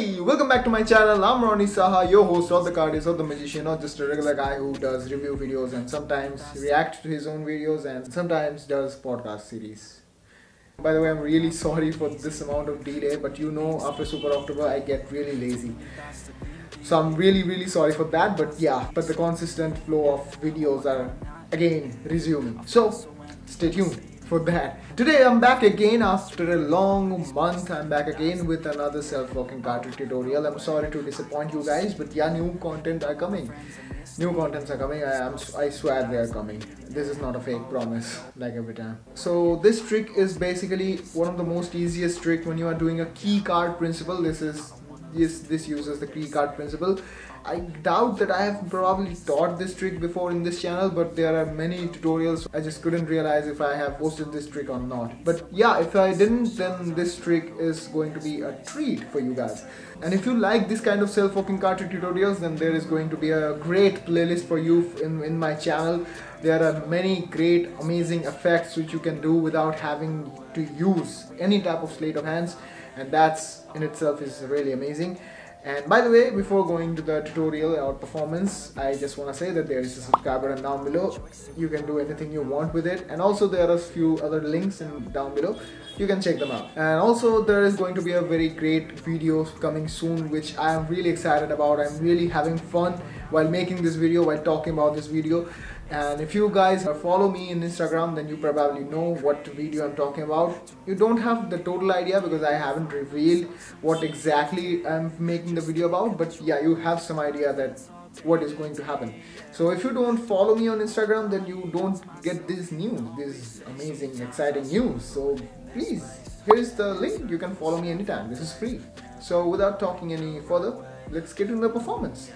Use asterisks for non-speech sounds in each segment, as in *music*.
Hey, welcome back to my channel. I'm Rony Saha, your host of the Cardist of the Magician, not just a regular guy who does review videos and sometimes reacts to his own videos and sometimes does podcast series. By the way, I'm really sorry for this amount of delay, but you know, after Super October, I get really lazy. So I'm really, really sorry for that, but yeah, but the consistent flow of videos are again resuming. So stay tuned for that. Today I'm back again after a long month. I'm back again with another self-working card tutorial. I'm sorry to disappoint you guys, but yeah, new content are coming. New contents are coming. I am I swear they are coming. This is not a fake promise *laughs* like every time. So this trick is basically one of the most easiest trick when you are doing a key card principle. This is this this uses the key card principle. I doubt that I have probably taught this trick before in this channel but there are many tutorials. I just couldn't realize if I have posted this trick or not. But yeah if I didn't then this trick is going to be a treat for you guys. And if you like this kind of self-working card tutorials then there is going to be a great playlist for you in, in my channel. There are many great amazing effects which you can do without having to use any type of sleight of hands and that's in itself is really amazing and by the way, before going to the tutorial or performance, I just want to say that there is a subscribe button down below. You can do anything you want with it. And also there are a few other links in down below. You can check them out. And also there is going to be a very great video coming soon, which I am really excited about. I'm really having fun while making this video, while talking about this video and if you guys follow me in Instagram then you probably know what video I'm talking about. You don't have the total idea because I haven't revealed what exactly I'm making the video about but yeah you have some idea that what is going to happen. So if you don't follow me on Instagram then you don't get this news this amazing exciting news. So please here's the link. You can follow me anytime. This is free. So without talking any further let's get into the performance.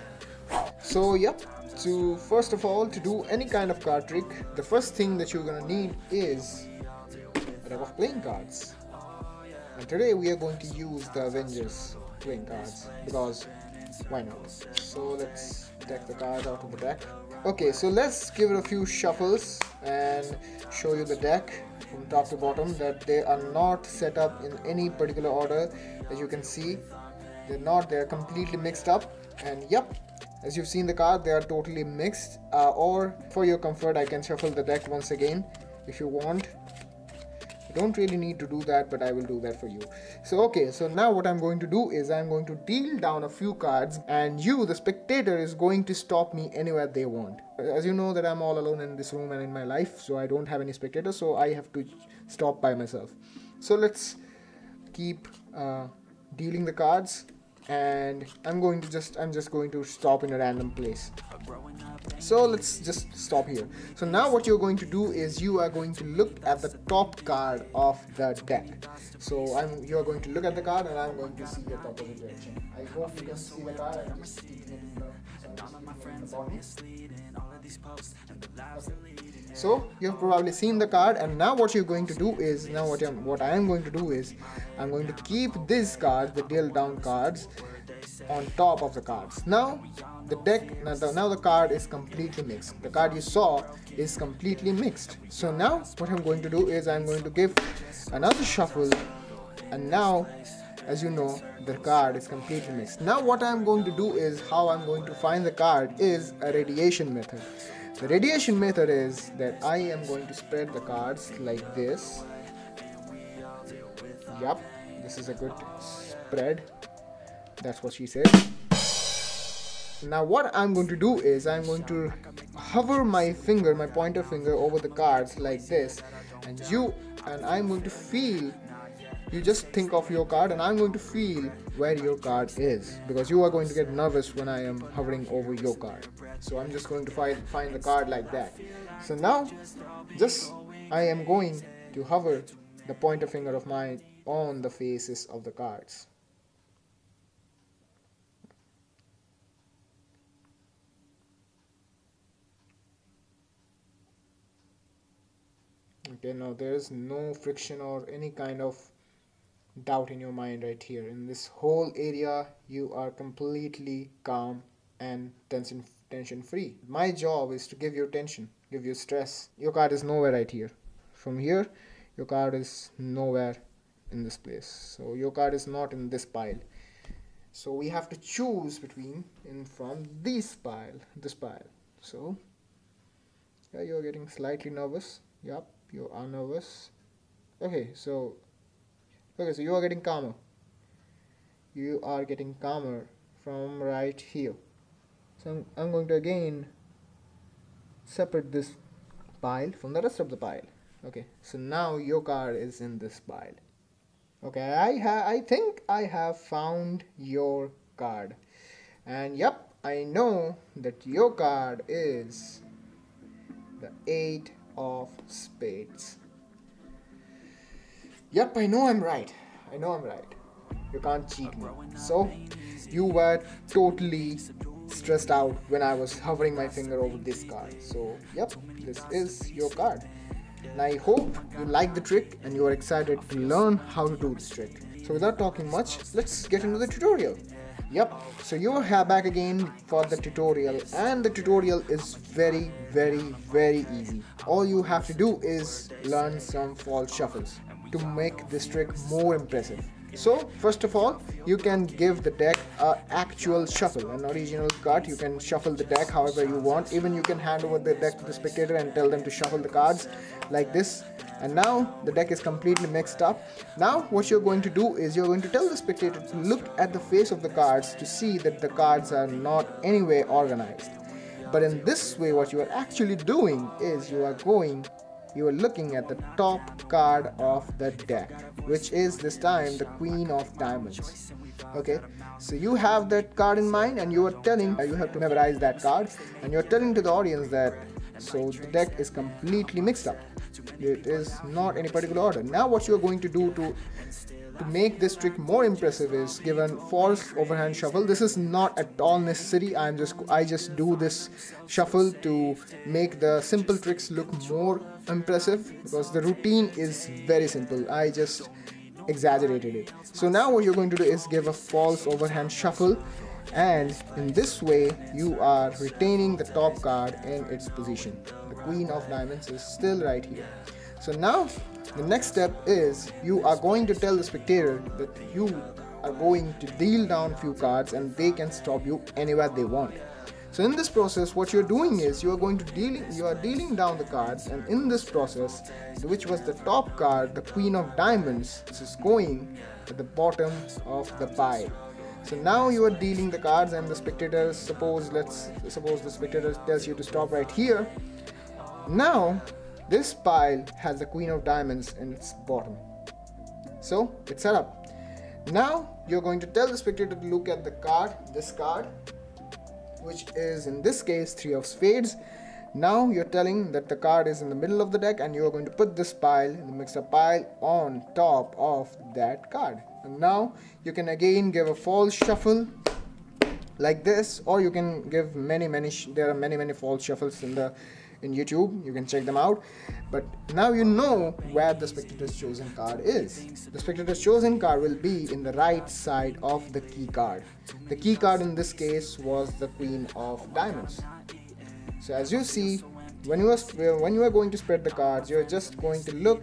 So yep to first of all to do any kind of card trick the first thing that you're gonna need is a deck of playing cards. And today we are going to use the Avengers playing cards because why not? So let's take the cards out of the deck. Okay so let's give it a few shuffles and show you the deck from top to bottom that they are not set up in any particular order as you can see. They're not they're completely mixed up. And yep as you've seen the card, they are totally mixed. Uh, or for your comfort, I can shuffle the deck once again if you want. You don't really need to do that, but I will do that for you. So okay, so now what I'm going to do is I'm going to deal down a few cards and you, the spectator, is going to stop me anywhere they want. As you know that I'm all alone in this room and in my life, so I don't have any spectators, so I have to stop by myself. So let's keep uh, dealing the cards and I'm going to just I'm just going to stop in a random place so let's just stop here. So now what you're going to do is you are going to look at the top card of the deck. So I'm you're going to look at the card and I'm going to see the opposite direction I hope you can see the card. I'm just keeping it in the, so you've probably seen the card and now what you're going to do is now what I'm what I am going to do is I'm going to keep these cards the deal down cards on top of the cards. Now the deck now the, now the card is completely mixed the card you saw is completely mixed so now what I'm going to do is I'm going to give another shuffle and now as you know the card is completely mixed now what I'm going to do is how I'm going to find the card is a radiation method the radiation method is that I am going to spread the cards like this. Yup, this is a good spread. That's what she said. Now what I'm going to do is I'm going to hover my finger, my pointer finger over the cards like this and you and I'm going to feel you just think of your card and I'm going to feel where your card is because you are going to get nervous when I am hovering over your card. So I'm just going to find, find the card like that. So now just I am going to hover the pointer finger of mine on the faces of the cards. Okay now there is no friction or any kind of doubt in your mind right here. In this whole area you are completely calm and tension tension free my job is to give you tension give you stress. Your card is nowhere right here. From here your card is nowhere in this place. So your card is not in this pile. So we have to choose between in from this pile this pile. So yeah you're getting slightly nervous. Yep you are nervous? Okay so okay so you are getting calmer. You are getting calmer from right here. So I'm, I'm going to again separate this pile from the rest of the pile. Okay so now your card is in this pile. Okay I ha I think I have found your card. And yep I know that your card is the eight of spades. Yep I know I'm right. I know I'm right. You can't cheat me. So you were totally stressed out when I was hovering my finger over this card. So yep this is your card. And I hope you like the trick and you are excited to learn how to do this trick. So without talking much, let's get into the tutorial. Yep, so you are back again for the tutorial and the tutorial is very very very easy. All you have to do is learn some false shuffles to make this trick more impressive. So first of all, you can give the deck a actual shuffle, an original cut. You can shuffle the deck however you want. Even you can hand over the deck to the spectator and tell them to shuffle the cards like this. And now the deck is completely mixed up. Now what you're going to do is you're going to tell the spectator to look at the face of the cards to see that the cards are not anyway organized. But in this way what you are actually doing is you are going you are looking at the top card of the deck which is this time the queen of diamonds okay so you have that card in mind and you are telling uh, you have to memorize that card and you're telling to the audience that so the deck is completely mixed up it is not any particular order. Now what you're going to do to to make this trick more impressive is given false overhand shuffle. This is not at all necessary. I'm just i just do this shuffle to make the simple tricks look more impressive because the routine is very simple. I just exaggerated it. So now what you're going to do is give a false overhand shuffle. And in this way you are retaining the top card in its position queen of diamonds is still right here so now the next step is you are going to tell the spectator that you are going to deal down few cards and they can stop you anywhere they want. So in this process what you're doing is you are going to deal you are dealing down the cards and in this process which was the top card the queen of diamonds this is going at the bottom of the pile. So now you are dealing the cards and the spectator suppose let's suppose the spectator tells you to stop right here. Now this pile has the queen of diamonds in its bottom. So it's set up. Now you're going to tell the spectator to look at the card, this card, which is in this case three of spades. Now you're telling that the card is in the middle of the deck and you're going to put this pile, the mixed-up pile, on top of that card. And now you can again give a false shuffle like this or you can give many many there are many many false shuffles in the in YouTube. You can check them out. But now you know where the spectator's chosen card is. The spectator's chosen card will be in the right side of the key card. The key card in this case was the Queen of Diamonds. So as you see, when you are when you are going to spread the cards, you're just going to look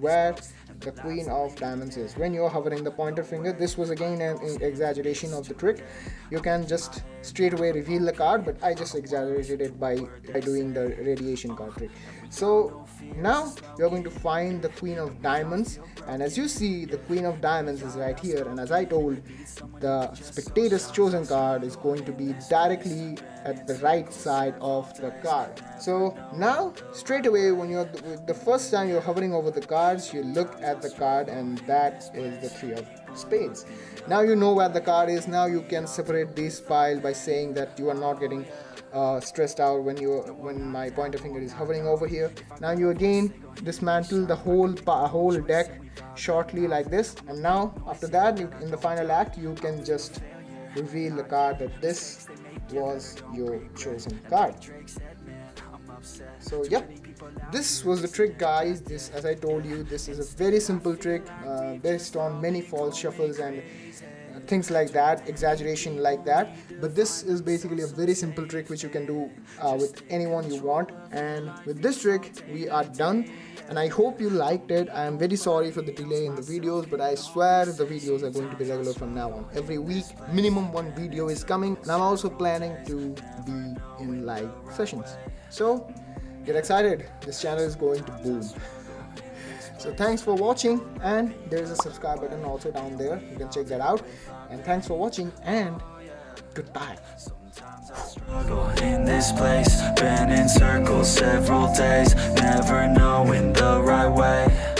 where the queen of diamonds is when you're hovering the pointer finger this was again an exaggeration of the trick you can just straight away reveal the card but I just exaggerated it by, by doing the radiation card trick so now you're going to find the queen of diamonds and as you see the queen of diamonds is right here and as I told the spectator's chosen card is going to be directly at the right side of the card. So now straight away when you're the first time you're hovering over the cards you look at the card and that is the three of spades. Now you know where the card is. Now you can separate this pile by saying that you are not getting uh, stressed out when you when my pointer finger is hovering over here. Now you again dismantle the whole whole deck shortly like this. And now after that you, in the final act you can just reveal the card that this was your chosen card. So yep this was the trick guys. This as i told you this is a very simple trick uh, based on many false shuffles and things like that exaggeration like that. But this is basically a very simple trick which you can do uh, with anyone you want. And with this trick we are done. And I hope you liked it. I am very sorry for the delay in the videos but I swear the videos are going to be regular from now on. Every week minimum one video is coming. And I'm also planning to be in live sessions. So get excited. This channel is going to boom. So thanks for watching and there is a subscribe button also down there. You can check that out. And thanks for watching and goodbye. In this place been in circles several days never knowing the right way